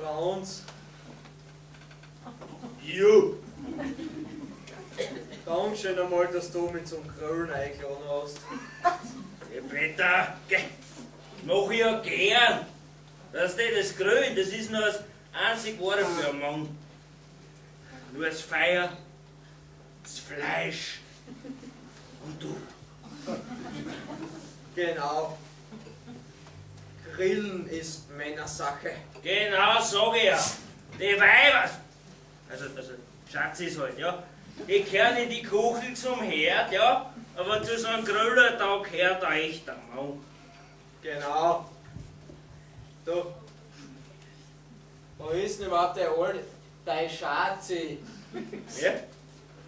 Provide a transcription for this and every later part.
Franz, Jo. danke schön einmal, dass du mit so einem Gröllen eingeladen hast. Ja, Peter. Mach ich ja gern. Weißt du, das Grün, das ist nur das einzig wahre für einen Mann. Nur das Feuer, das Fleisch und du. Genau. Grillen ist Männersache. Genau, sag ich ja. Die Weiber, also, also Schatzis halt, ja. Die gehören in die Kuchel zum Herd, ja. Aber zu so einem Grüller, da gehört ein echter Mann. Genau. Du, wo ist denn überhaupt der alte, dein Schatzi? Ja?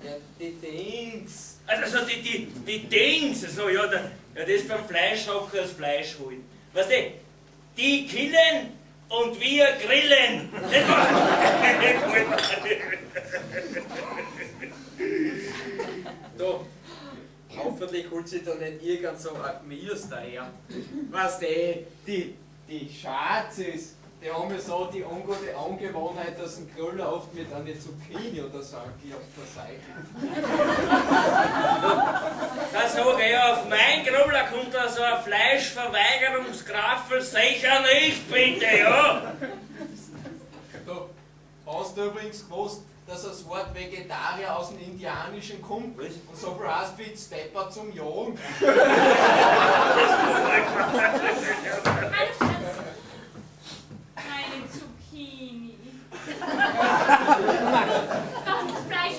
Ja, die Dings. Also so die, die, die Dings, so, ja, da, ja, das beim Fleischhacker das Fleisch holen. Weißt du, die killen und wir grillen. Du, hoffentlich holt sich da nicht irgend so ein Miers daher. Weißt du, die, die Schatzis, die haben ja so die ungute Angewohnheit, dass ein Grüller oft mit einer Zucchini oder so angelegt verseichelt. Da sag ich ja, auf mein Grubbler kommt da so ein Fleischverweigerungsgraffel sicher nicht, bitte, ja? Du, hast du übrigens gewusst, dass das Wort Vegetarier aus dem Indianischen kommt? Was? Und so viel heißt wie Stepper zum Jagen. Du das Fleisch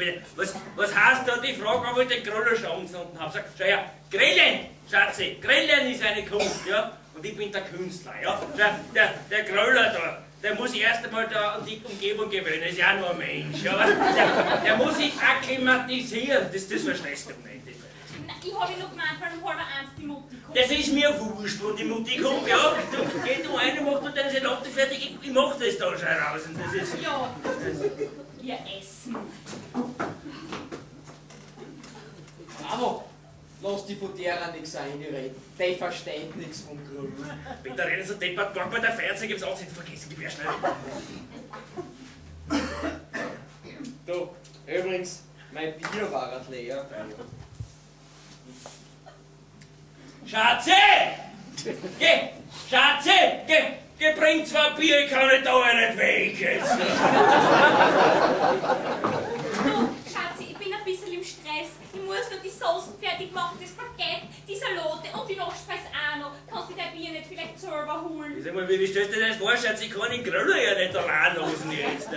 in was, was heißt da die Frage, ob ich den Griller schon angezündet habe? Sag, schau her, Grillen, Schatzi, Grillen ist eine Kunst, ja? Und ich bin der Künstler, ja? Der, der, der Griller da, der muss sich erst einmal da an die Umgebung gewöhnen, ist ja auch nur ein Mensch, ja? Der, der muss sich akklimatisieren, das, das verstehst du nicht. Das- Na, ich habe noch gemeint, weil um halb eins die Mutti kommt. Das ist mir wurscht, wo die Mutti kommt, ja? Du, geh du rein, mach du deine Salate fertig, ich, ich mach das da schon raus. Und das ist, Ja, ihr Essen. Aber lass die von derer nichts einreden. Die versteht nichts vom Grillen. Wenn der Renner so deppert, mach mal der Fernseher, gibt's auch nicht vergessen, gib her schnell. Du, übrigens, mein Bier war leer. Schatze! Geh! Schatze! Geh! Geh, bring zwei Bier, ich kann nicht da nicht weg jetzt. Du, Schatzi, ich bin ein bisschen im Stress. Ich muss noch die Soßen fertig machen, das Baguette, die Salate und die Nachspeise auch noch. Kannst du dein Bier nicht vielleicht selber holen? Sag mal, wie, stellst du dir das vor, Schatz? Ich kann den Griller ja nicht allein lassen jetzt.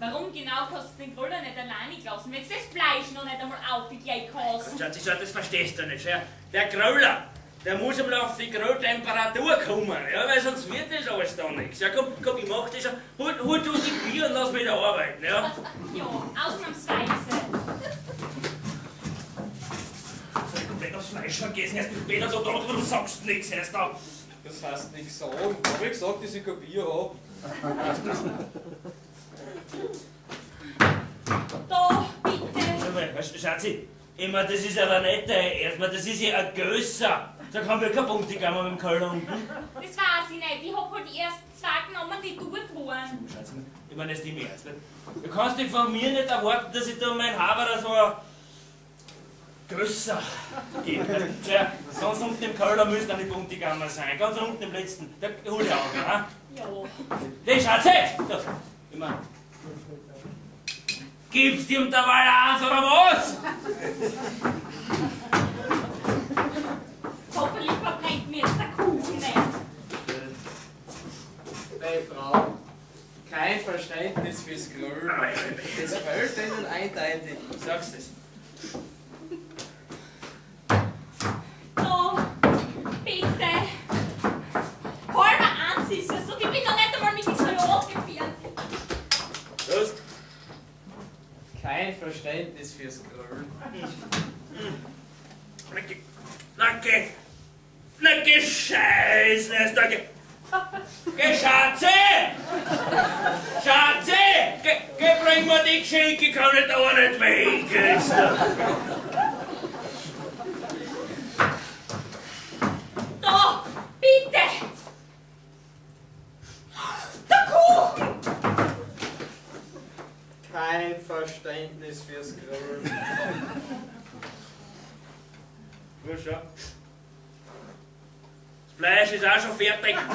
Warum genau kannst du den Griller nicht alleine lassen, wenn du das Fleisch noch nicht einmal aufgegleicht hast? Schatz, schau, das verstehst du nicht. Schau. Der Griller, der muss einmal auf die Grilltemperatur kommen, ja, weil sonst wird das alles da nichts. Ja, komm, komm, ich mach das schon. Hol, hol du die Bier und lass mich da arbeiten, ja? Ja, ausnahmsweise. Ich hab komplett aufs Fleisch vergessen, erst mit Peter so da, du sagst nichts erst da. Das heißt nichts sagen. Hab ich gesagt, dass ich kein Bier hab? Da, bitte. Schau mal, Schatzi, ich mein, das ist aber nicht der erstmal, das ist ja ein Gösser. Da haben wir keine Punkte gegeben mit dem Köln unten. Das weiß ich nicht. Ich hab halt die ersten zwei genommen, die dort waren. Schatzi, ich meine, das ist im Ernst. nicht? Du kannst dich von mir nicht erwarten, dass ich da mein Haber so ein Gösser gebe. Ja, ganz unten im Kölner müssen dann die Punkte gegangen sein. Ganz unten im letzten. Da hol ich auch, ja? Ja. Die Schatzi! Da, ich mein, Gibt's dir um der Wahl eins oder was? Hoffentlich verbrennt mir jetzt der Kuchen nicht. Meine Frau, kein Verständnis fürs Grillen. Das fällt ihnen eindeutig. Sagst das? Oh, bitte. Halber eins ist es und ich bin noch nicht einmal mit dieser Lot fertig. Los. Kein Verständnis fürs Grillen. Danke. Danke. Danke, Scheiße. Danke. Geh, Schatze! Schatze! Geh, bring mir die Geschenke, ich kann nicht da nicht weg bitte. Kein Verständnis fürs Grün. Gut, schau. Das Fleisch ist auch schon fertig.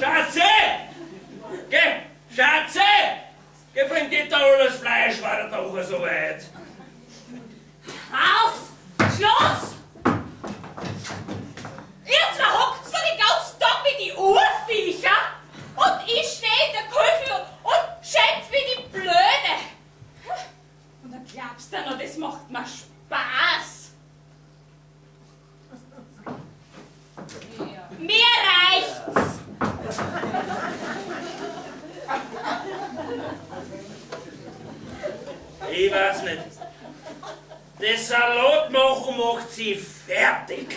Schatze! Geh! Schatze! Geh, bring dir da alles Fleisch, war der doch so weit. Auf! Schluss! Ihr zwei hockt so den ganzen Tag wie die Urviecher und ich stehe in der Küche und schätz wie die Blöde. Und dann das macht mir Spaß. Mir reicht's. Ich weiß nicht. Das Salatmachen macht sie fertig.